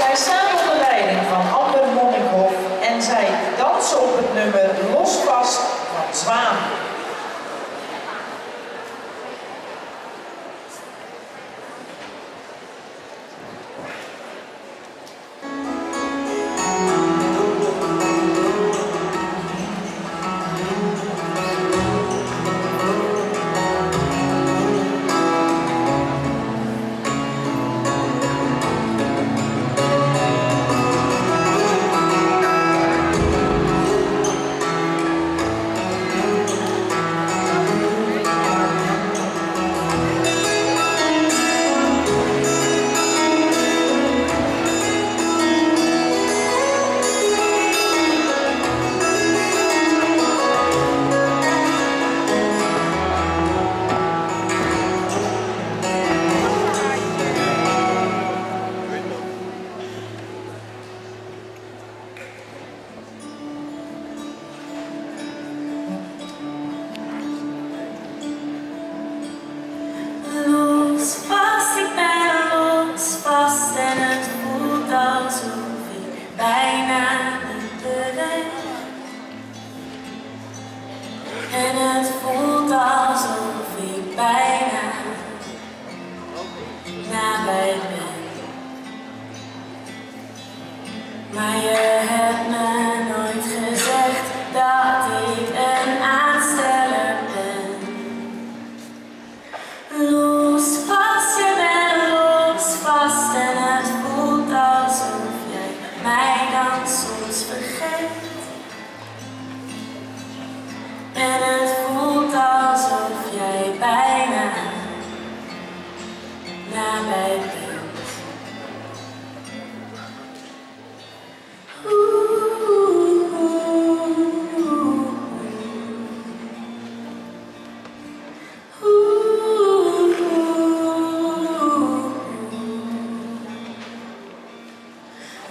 Joseph.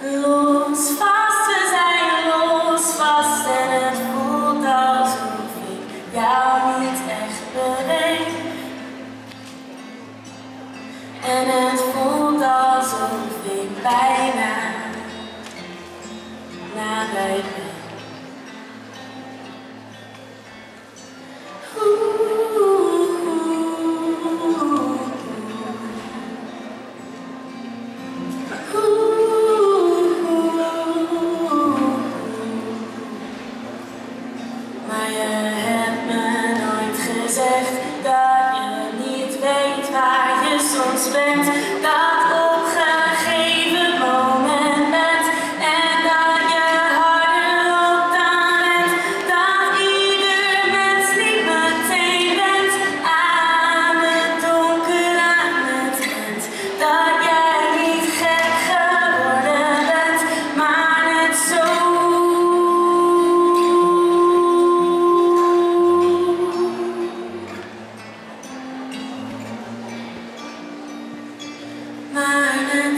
Los vast, we zijn los vast en het voelt alsof ik jou niet echt bereik. En het voelt alsof ik bijna those the that